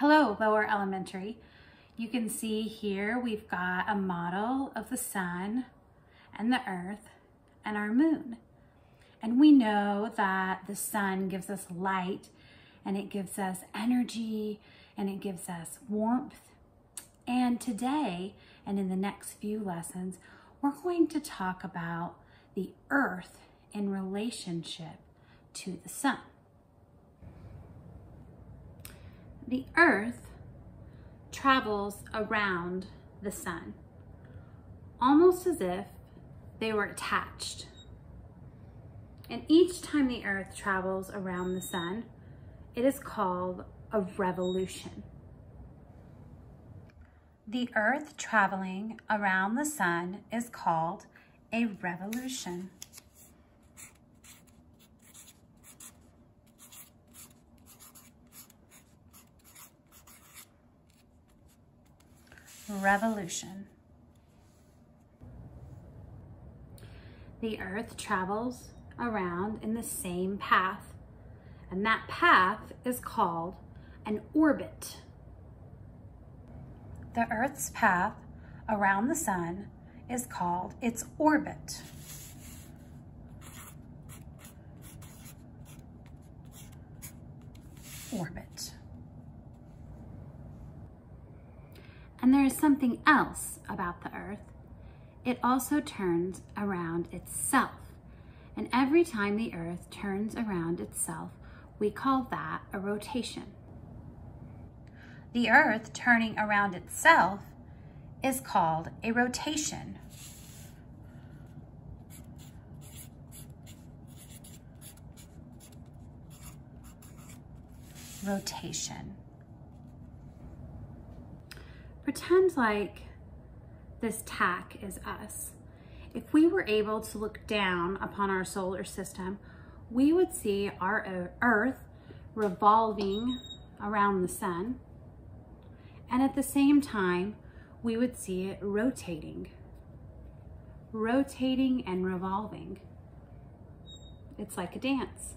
Hello, Lower Elementary. You can see here we've got a model of the sun and the earth and our moon. And we know that the sun gives us light and it gives us energy and it gives us warmth. And today and in the next few lessons, we're going to talk about the earth in relationship to the sun. The earth travels around the sun, almost as if they were attached. And each time the earth travels around the sun, it is called a revolution. The earth traveling around the sun is called a revolution. Revolution. The earth travels around in the same path, and that path is called an orbit. The earth's path around the sun is called its orbit. Orbit. And there is something else about the earth. It also turns around itself. And every time the earth turns around itself, we call that a rotation. The earth turning around itself is called a rotation. Rotation. Pretend like this tack is us. If we were able to look down upon our solar system, we would see our Earth revolving around the sun, and at the same time, we would see it rotating, rotating and revolving. It's like a dance.